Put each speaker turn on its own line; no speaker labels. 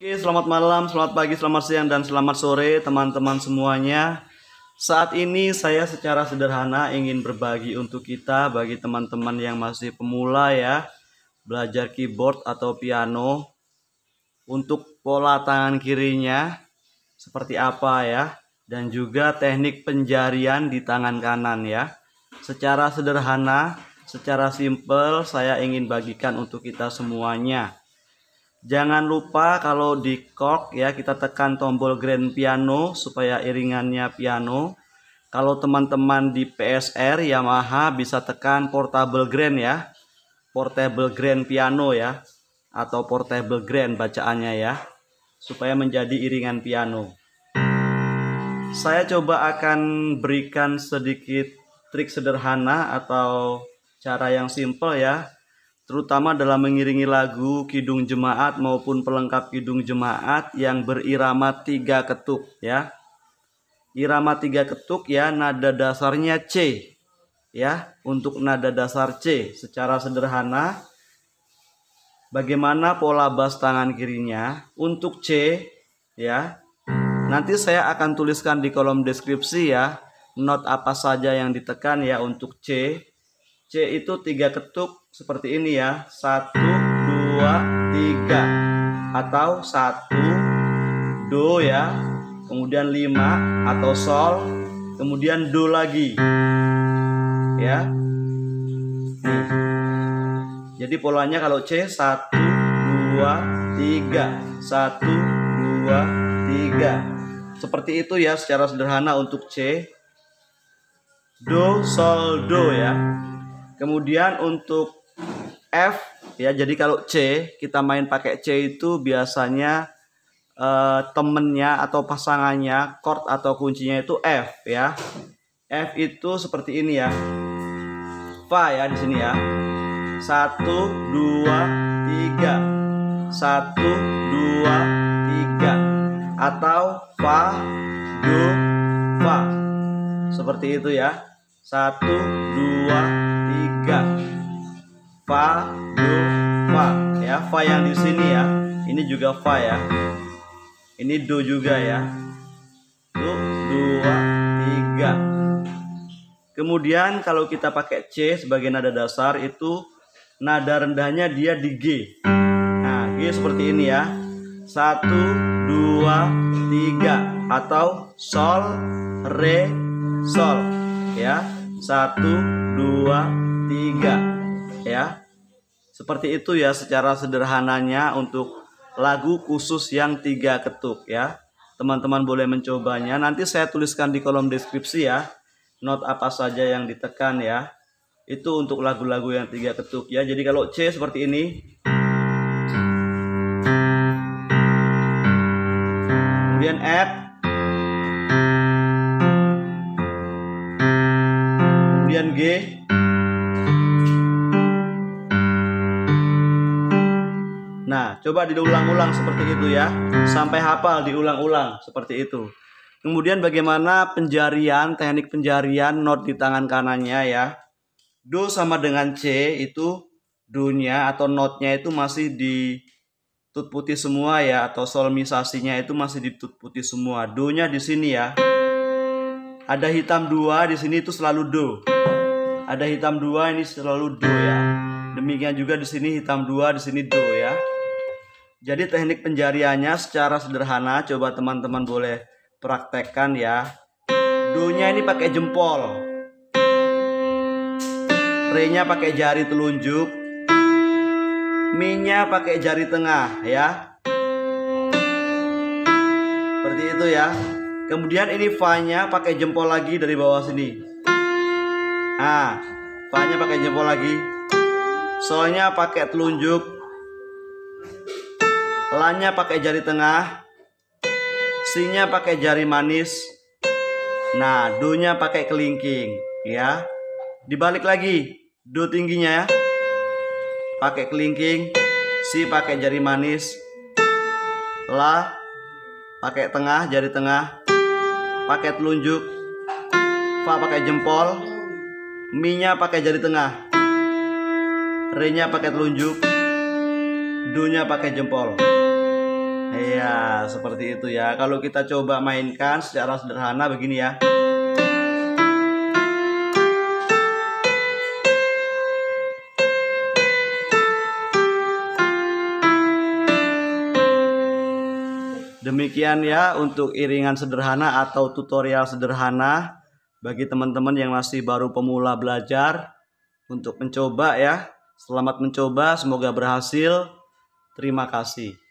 Oke, selamat malam, selamat pagi, selamat siang, dan selamat sore teman-teman semuanya. Saat ini saya secara sederhana ingin berbagi untuk kita bagi teman-teman yang masih pemula ya, belajar keyboard atau piano. Untuk pola tangan kirinya seperti apa ya, dan juga teknik penjarian di tangan kanan ya. Secara sederhana, secara simple saya ingin bagikan untuk kita semuanya. Jangan lupa kalau di cork ya kita tekan tombol grand piano supaya iringannya piano. Kalau teman-teman di PSR Yamaha bisa tekan portable grand ya. Portable grand piano ya atau portable grand bacaannya ya supaya menjadi iringan piano. Saya coba akan berikan sedikit trik sederhana atau cara yang simple ya terutama dalam mengiringi lagu kidung jemaat maupun pelengkap kidung jemaat yang berirama tiga ketuk ya. Irama tiga ketuk ya nada dasarnya C ya untuk nada dasar C secara sederhana. Bagaimana pola bass tangan kirinya? Untuk C ya. Nanti saya akan tuliskan di kolom deskripsi ya not apa saja yang ditekan ya untuk C C itu tiga ketuk seperti ini ya. Satu dua tiga. Atau satu do ya. Kemudian lima atau sol. Kemudian do lagi. Ya. Jadi polanya kalau C satu dua tiga. Satu dua tiga. Seperti itu ya secara sederhana untuk C. Do sol do ya kemudian untuk F ya jadi kalau C kita main pakai C itu biasanya uh, temennya atau pasangannya chord atau kuncinya itu F ya. F itu seperti ini ya. Fa ya di sini ya. Satu dua tiga. Satu dua tiga. Atau Fa Do Fa. Seperti itu ya. Satu dua tiga fa do fa. Ya fa yang di sini ya. Ini juga fa ya. Ini do juga ya. Do dua tiga. Kemudian kalau kita pakai C sebagai nada dasar itu nada rendahnya dia di G. Nah G seperti ini ya. Satu dua tiga. Atau sol re sol. Ya satu dua tiga ya. Seperti itu ya secara sederhananya untuk lagu khusus yang tiga ketuk ya. Teman-teman boleh mencobanya. Nanti saya tuliskan di kolom deskripsi ya. Not apa saja yang ditekan ya. Itu untuk lagu-lagu yang tiga ketuk ya. Jadi kalau C seperti ini. Kemudian F. Kemudian G. Nah, coba diulang-ulang seperti itu ya. Sampai hafal diulang-ulang seperti itu. Kemudian bagaimana penjarian, teknik penjarian not di tangan kanannya ya. Do sama dengan C itu do-nya atau notnya itu masih di tut putih semua ya atau solmisasinya itu masih di tut putih semua. Do-nya di sini ya. Ada hitam dua di sini itu selalu do. Ada hitam dua ini selalu do ya. Demikian juga di sini hitam dua di sini do ya. Jadi teknik penjariannya secara sederhana coba teman-teman boleh praktekkan ya. Do-nya ini pakai jempol. Re-nya pakai jari telunjuk. Mi-nya pakai jari tengah ya. Seperti itu ya. Kemudian ini Fa-nya pakai jempol lagi dari bawah sini. Nah, Fa-nya pakai jempol lagi. Solnya pakai telunjuk Lanya pakai jari tengah, sinya pakai jari manis. Nah, do-nya pakai kelingking, ya. Dibalik lagi, do tingginya ya. Pakai kelingking, si pakai jari manis. La pakai tengah, jari tengah. Pakai telunjuk. Fa pakai jempol. Mi-nya pakai jari tengah. Re-nya pakai telunjuk. Do-nya pakai jempol. Iya, seperti itu ya. Kalau kita coba mainkan secara sederhana begini ya. Demikian ya untuk iringan sederhana atau tutorial sederhana bagi teman-teman yang masih baru pemula belajar untuk mencoba ya. Selamat mencoba, semoga berhasil. Terima kasih.